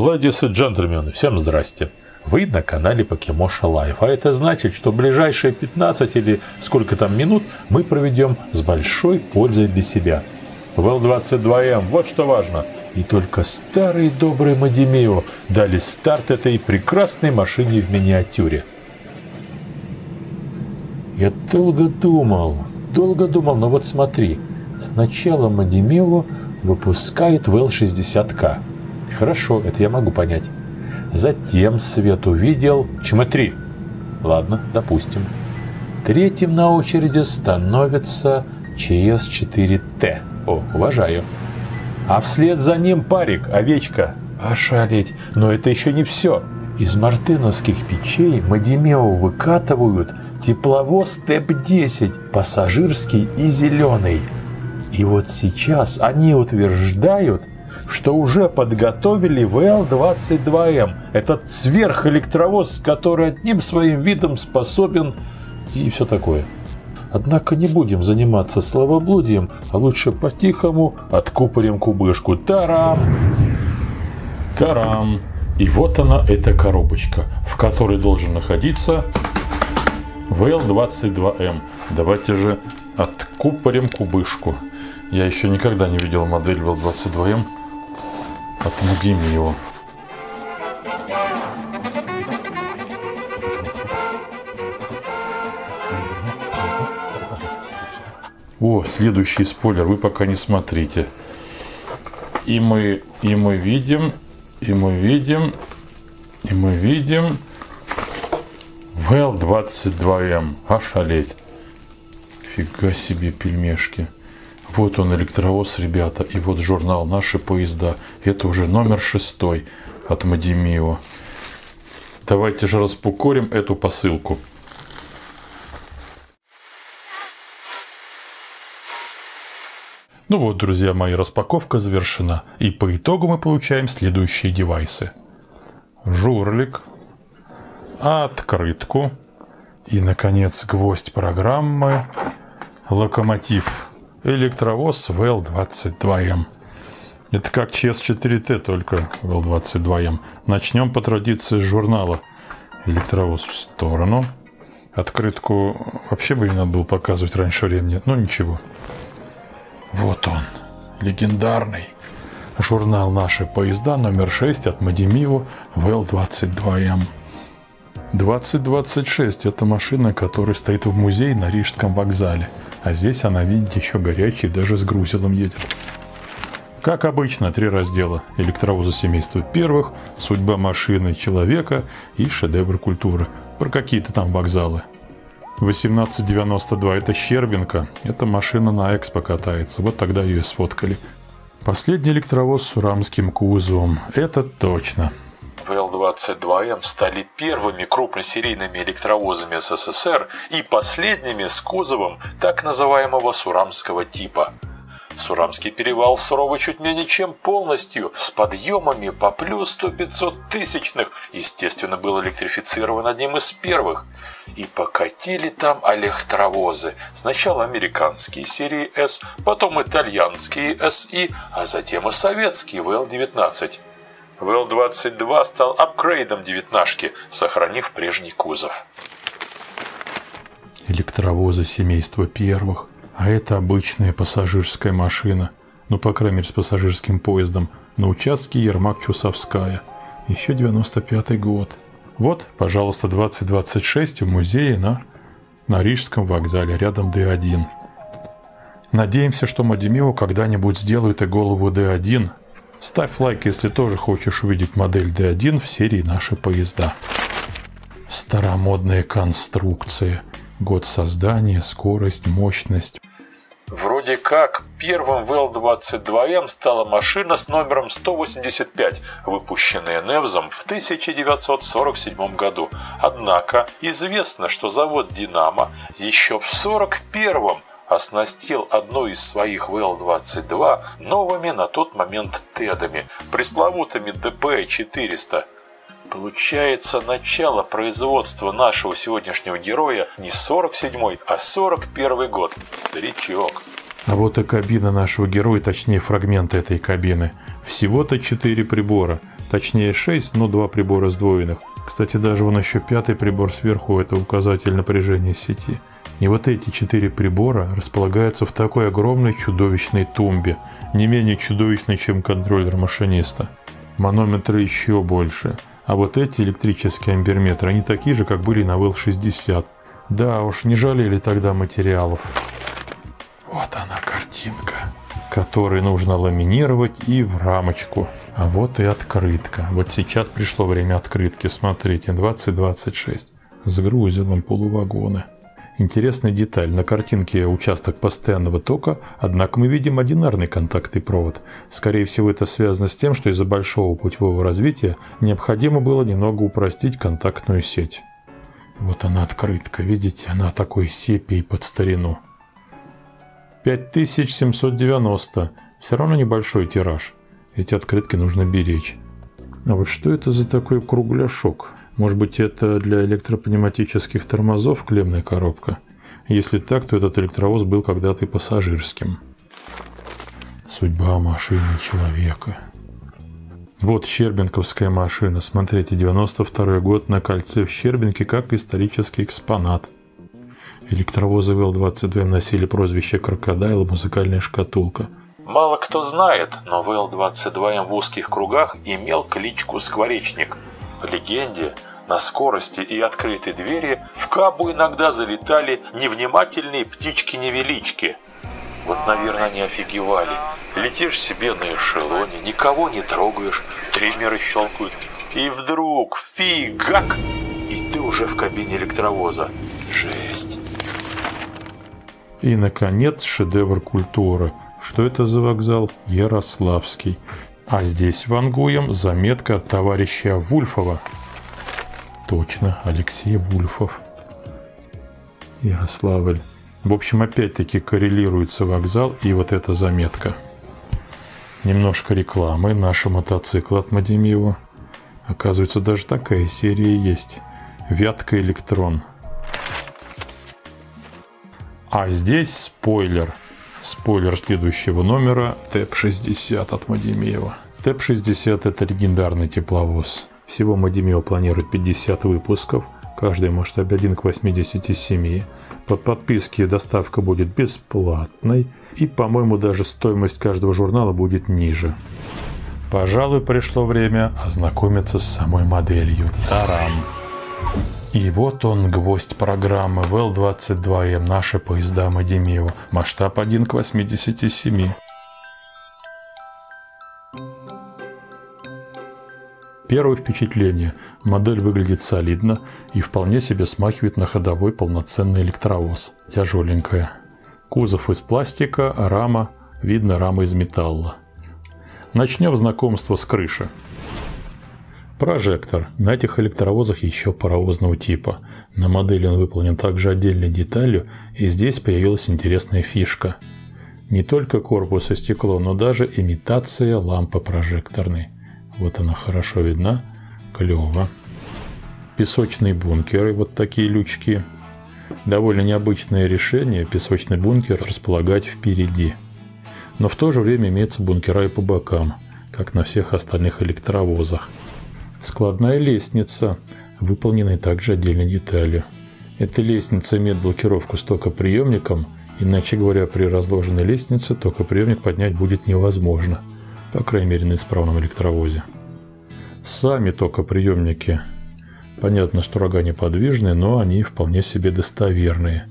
Ladies и джентльмены, всем здрасте. Вы на канале Покемоша Life, а это значит, что ближайшие 15 или сколько там минут мы проведем с большой пользой для себя. ВЛ-22М, вот что важно. И только старый добрый Модимио дали старт этой прекрасной машине в миниатюре. Я долго думал, долго думал, но вот смотри. Сначала Модимио выпускает ВЛ-60К. Хорошо, это я могу понять. Затем Свет увидел Чмотри. Ладно, допустим. Третьим на очереди становится ЧС-4Т. О, уважаю. А вслед за ним парик, овечка. Ошалеть. Но это еще не все. Из мартыновских печей Мадимео выкатывают тепловоз ТЭП-10, пассажирский и зеленый. И вот сейчас они утверждают, что уже подготовили ВЛ-22М, этот сверхэлектровоз, который одним своим видом способен и все такое. Однако не будем заниматься словоблудием, а лучше по-тихому откупорим кубышку. Тарам! Тарам! И вот она, эта коробочка, в которой должен находиться ВЛ-22М. Давайте же откупорим кубышку. Я еще никогда не видел модель ВЛ-22М от Мудимио. О, следующий спойлер, вы пока не смотрите. И мы, и мы видим, и мы видим, и мы видим ВЛ-22М. Ошалеть. Фига себе пельмешки. Вот он электровоз, ребята. И вот журнал «Наши поезда». Это уже номер шестой от Мадимио. Давайте же распукорим эту посылку. Ну вот, друзья мои, распаковка завершена. И по итогу мы получаем следующие девайсы. Журлик. Открытку. И, наконец, гвоздь программы. Локомотив. Электровоз ВЛ-22М. Это как ЧС-4Т, только ВЛ-22М. Начнем по традиции с журнала. Электровоз в сторону. Открытку вообще бы не надо было показывать раньше времени. Ну ничего. Вот он, легендарный журнал «Наши поезда» номер 6 от Мадимио ВЛ-22М. 2026 – это машина, которая стоит в музее на Рижском вокзале. А здесь она, видите, еще горячая, даже с грузилом едет. Как обычно, три раздела. Электровозы семейства первых, судьба машины человека и шедевр культуры. Про какие-то там вокзалы. 1892 это Щербинка. Эта машина на экспо катается. Вот тогда ее сфоткали. Последний электровоз с урамским кузовом. Это точно. ВЛ-22М стали первыми крупносерийными электровозами СССР и последними с кузовом так называемого сурамского типа – Сурамский перевал суровый чуть менее чем полностью, с подъемами по плюс 100-500 тысячных, естественно, был электрифицирован одним из первых. И покатили там электровозы. Сначала американские серии S, потом итальянские SI, а затем и советские VL-19. VL-22 стал апгрейдом девятнашки, сохранив прежний кузов. Электровозы семейства первых – а это обычная пассажирская машина, ну, по крайней мере, с пассажирским поездом, на участке Ермак-Чусовская. Еще 95 год. Вот, пожалуйста, 2026 в музее на, на Рижском вокзале, рядом Д1. Надеемся, что Мадимио когда-нибудь сделают и голову Д1. Ставь лайк, если тоже хочешь увидеть модель Д1 в серии «Наши поезда». Старомодные конструкции – Год создания, скорость, мощность. Вроде как первым ВЛ-22М стала машина с номером 185, выпущенная Невзом в 1947 году. Однако известно, что завод «Динамо» еще в 1941 оснастил одну из своих ВЛ-22 новыми на тот момент ТЭДами, пресловутыми ДП-400. Получается, начало производства нашего сегодняшнего героя не 47-й, а 41 год. Старичок. А вот и кабина нашего героя, точнее фрагменты этой кабины. Всего-то 4 прибора. Точнее 6, но два прибора сдвоенных. Кстати, даже вон еще пятый прибор сверху – это указатель напряжения сети. И вот эти четыре прибора располагаются в такой огромной чудовищной тумбе, не менее чудовищной, чем контроллер машиниста. Манометры еще больше. А вот эти электрические амперметры, они такие же, как были на ВЛ-60. Да уж, не жалели тогда материалов. Вот она картинка, которую нужно ламинировать и в рамочку. А вот и открытка. Вот сейчас пришло время открытки. Смотрите, 2026. С грузилом полувагона. Интересная деталь. На картинке участок постоянного тока, однако мы видим одинарный контактный провод. Скорее всего, это связано с тем, что из-за большого путевого развития необходимо было немного упростить контактную сеть. Вот она открытка, видите, она такой сепий под старину. 5790. Все равно небольшой тираж. Эти открытки нужно беречь. А вот что это за такой кругляшок? Может быть это для электропневматических тормозов клемная коробка? Если так, то этот электровоз был когда-то и пассажирским. Судьба машины человека. Вот Щербинковская машина. Смотрите, 92 год на кольце в Щербинке как исторический экспонат. Электровозы ВЛ-22 носили прозвище «Крокодайл» «Музыкальная шкатулка». Мало кто знает, но ВЛ-22М в узких кругах имел кличку «Скворечник». По легенде, на скорости и открытой двери в Кабу иногда залетали невнимательные птички-невелички. Вот, наверное, они офигевали. Летишь себе на эшелоне, никого не трогаешь, триммеры щелкают. И вдруг фигак! И ты уже в кабине электровоза. Жесть. И, наконец, шедевр культуры – что это за вокзал? Ярославский. А здесь вангуем заметка от товарища Вульфова. Точно, Алексей Вульфов. Ярославль. В общем, опять-таки коррелируется вокзал и вот эта заметка. Немножко рекламы. Наши мотоциклы от Мадемиева. Оказывается, даже такая серия есть. Вятка электрон. А здесь спойлер – Спойлер следующего номера ТЭП-60 от Мадемеева. ТЭП-60 это легендарный тепловоз. Всего Мадемеева планирует 50 выпусков, каждый масштабе 1 к 87. По подписке доставка будет бесплатной и, по-моему, даже стоимость каждого журнала будет ниже. Пожалуй, пришло время ознакомиться с самой моделью. Таран! И вот он, гвоздь программы ВЛ-22М, наши поезда Мадемиева. Масштаб 1 к 87. Первое впечатление. Модель выглядит солидно и вполне себе смахивает на ходовой полноценный электровоз. Тяжеленькая. Кузов из пластика, рама, видно рама из металла. Начнем знакомство с крыши. Прожектор. На этих электровозах еще паровозного типа. На модели он выполнен также отдельной деталью, и здесь появилась интересная фишка. Не только корпус и стекло, но даже имитация лампы прожекторной. Вот она хорошо видна. Клево. Песочные бункеры, вот такие лючки. Довольно необычное решение песочный бункер располагать впереди. Но в то же время имеются бункера и по бокам, как на всех остальных электровозах. Складная лестница, выполненная также отдельной деталью. Эта лестница имеет блокировку с токоприемником, иначе говоря, при разложенной лестнице токоприемник поднять будет невозможно, по крайней мере на исправном электровозе. Сами токоприемники, понятно, что рога неподвижные, но они вполне себе достоверные.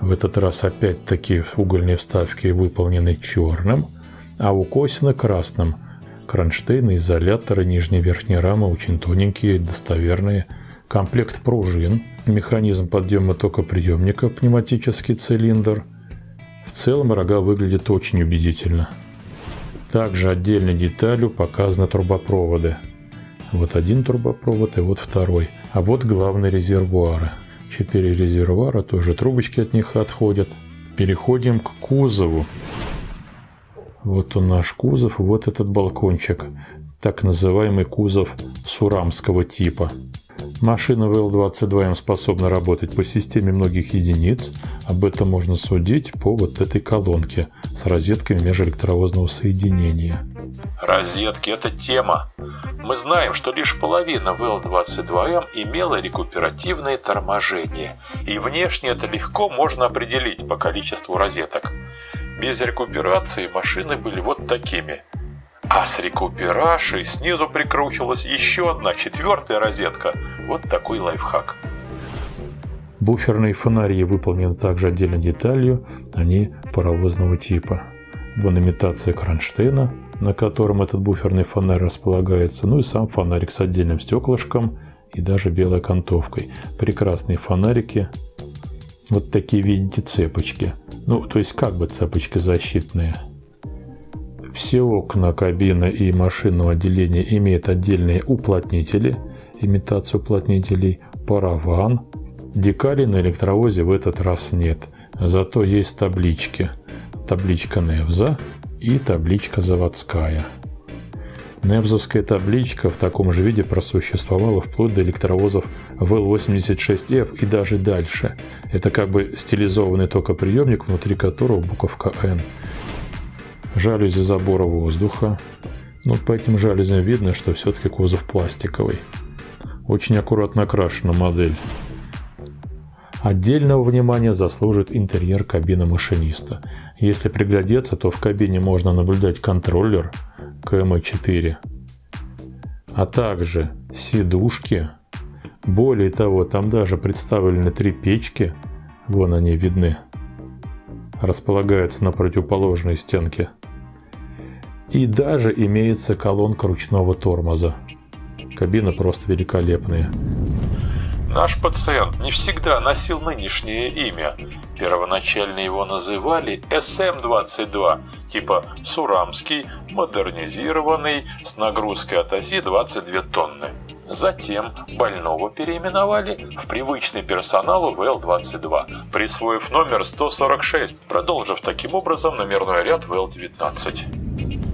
В этот раз опять-таки угольные вставки выполнены черным, а укосины красным – Кронштейны, изоляторы, нижняя и рама очень тоненькие, достоверные. Комплект пружин, механизм подъема токоприемника, пневматический цилиндр. В целом рога выглядят очень убедительно. Также отдельной деталью показаны трубопроводы. Вот один трубопровод и вот второй. А вот главные резервуары. Четыре резервуара, тоже трубочки от них отходят. Переходим к кузову. Вот он наш кузов, вот этот балкончик, так называемый кузов сурамского типа. Машина ВЛ-22М способна работать по системе многих единиц. Об этом можно судить по вот этой колонке с розетками межэлектровозного соединения. Розетки – это тема. Мы знаем, что лишь половина ВЛ-22М имела рекуперативное торможение, и внешне это легко можно определить по количеству розеток. Без рекуперации машины были вот такими. А с рекуперашей снизу прикручивалась еще одна четвертая розетка. Вот такой лайфхак. Буферные фонари выполнены также отдельной деталью, они паровозного типа. Вон имитация кронштейна, на котором этот буферный фонарь располагается, ну и сам фонарик с отдельным стеклышком и даже белой окантовкой. Прекрасные фонарики. Вот такие, видите, цепочки. Ну, то есть как бы цепочки защитные. Все окна кабины и машинного отделения имеют отдельные уплотнители, имитацию уплотнителей, параван. Декалей на электровозе в этот раз нет, зато есть таблички. Табличка Невза и табличка заводская. Невзовская табличка в таком же виде просуществовала вплоть до электровозов ВЛ-86F и даже дальше. Это как бы стилизованный токоприемник, внутри которого буковка N. Жалюзи забора воздуха. Но по этим жалюзям видно, что все-таки кузов пластиковый. Очень аккуратно окрашена модель. Отдельного внимания заслужит интерьер кабины машиниста. Если приглядеться, то в кабине можно наблюдать контроллер КМ4, а также сидушки. Более того, там даже представлены три печки, вон они видны, располагаются на противоположной стенке. И даже имеется колонка ручного тормоза. Кабина просто великолепная. Наш пациент не всегда носил нынешнее имя. Первоначально его называли СМ-22, типа Сурамский, модернизированный, с нагрузкой от оси 22 тонны. Затем больного переименовали в привычный персоналу ВЛ-22, присвоив номер 146, продолжив таким образом номерной ряд ВЛ-19.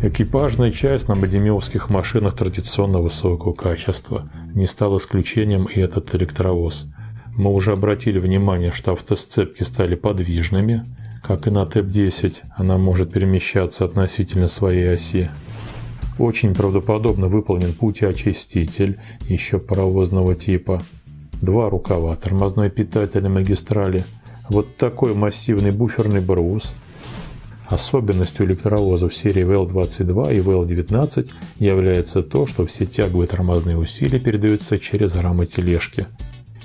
Экипажная часть на бадемиовских машинах традиционно высокого качества. Не стал исключением и этот электровоз. Мы уже обратили внимание, что автосцепки стали подвижными. Как и на ТЭП-10, она может перемещаться относительно своей оси. Очень правдоподобно выполнен путеочиститель, еще паровозного типа. Два рукава, тормозной питатель магистрали. Вот такой массивный буферный брус – Особенностью электровозов серии VL22 и VL19 является то, что все тяговые тормозные усилия передаются через рамы тележки.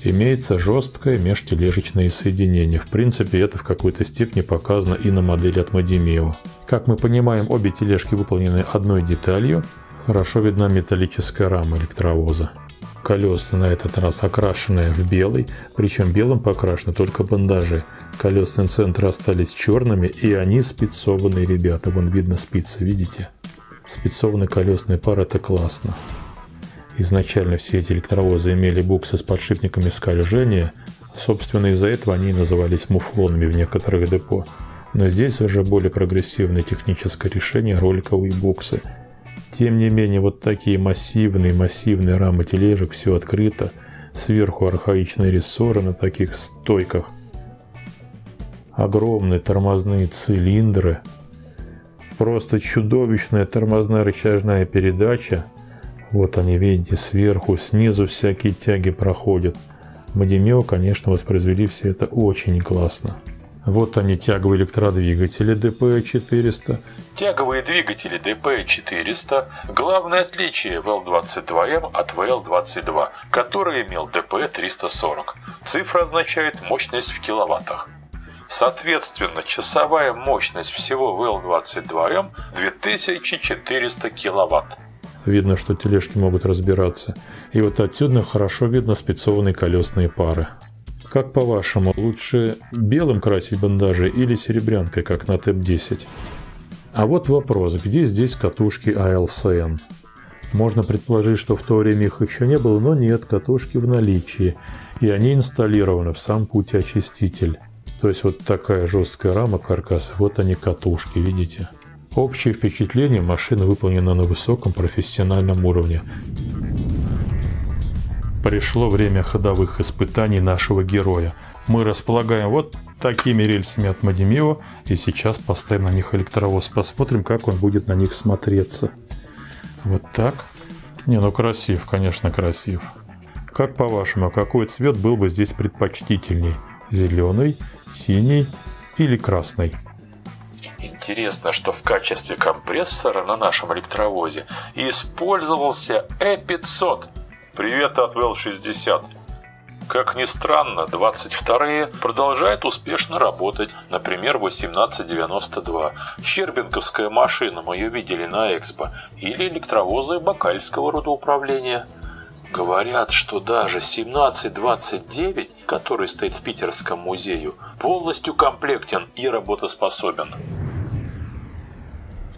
Имеется жесткое межтележечное соединение. В принципе, это в какой-то степени показано и на модели от Madimeo. Как мы понимаем, обе тележки выполнены одной деталью. Хорошо видна металлическая рама электровоза. Колеса на этот раз окрашенные в белый, причем белым покрашены только бандажи. Колесные центры остались черными, и они спецованные ребята. Вон видно спицы, видите? Спецованные колесные пары – это классно. Изначально все эти электровозы имели буксы с подшипниками скольжения. Собственно, из-за этого они и назывались муфлонами в некоторых депо. Но здесь уже более прогрессивное техническое решение – роликовые буксы – тем не менее, вот такие массивные-массивные рамы тележек, все открыто, сверху архаичные рессоры на таких стойках, огромные тормозные цилиндры, просто чудовищная тормозная рычажная передача. Вот они, видите, сверху, снизу всякие тяги проходят. Мадимео, конечно, воспроизвели все это очень классно. Вот они, тяговые электродвигатели DP400. Тяговые двигатели DP400 – главное отличие VL22M от VL22, который имел DP340. Цифра означает мощность в киловаттах. Соответственно, часовая мощность всего VL22M 2400 киловатт. Видно, что тележки могут разбираться. И вот отсюда хорошо видно спецованные колесные пары. Как по-вашему, лучше белым красить бандажи или серебрянкой, как на ТЭП-10? А вот вопрос, где здесь катушки ALCN? Можно предположить, что в то время их еще не было, но нет, катушки в наличии, и они инсталлированы в сам путеочиститель. То есть вот такая жесткая рама каркаса, вот они катушки, видите? Общее впечатление машина выполнена на высоком профессиональном уровне. Пришло время ходовых испытаний нашего героя. Мы располагаем вот такими рельсами от Мадимео, и сейчас поставим на них электровоз. Посмотрим, как он будет на них смотреться. Вот так. Не, ну красив, конечно, красив. Как по-вашему, какой цвет был бы здесь предпочтительней? Зеленый, синий или красный? Интересно, что в качестве компрессора на нашем электровозе использовался E500. Привет от Well60. Как ни странно, 22-е продолжают успешно работать. Например, 1892. Щербинковская машина, мы ее видели на Экспо. Или электровозы Бакальского родоуправления. Говорят, что даже 1729, который стоит в Питерском музее, полностью комплектен и работоспособен.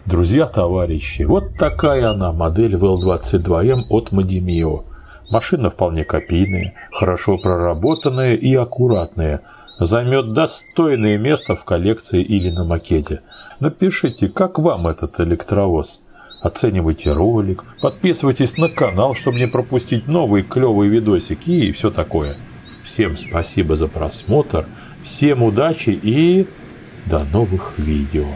Друзья, товарищи, вот такая она, модель VL22M от Madimio. Машина вполне копийная, хорошо проработанная и аккуратная. Займет достойное место в коллекции или на макете. Напишите, как вам этот электровоз. Оценивайте ролик, подписывайтесь на канал, чтобы не пропустить новые клевые видосики и все такое. Всем спасибо за просмотр, всем удачи и до новых видео.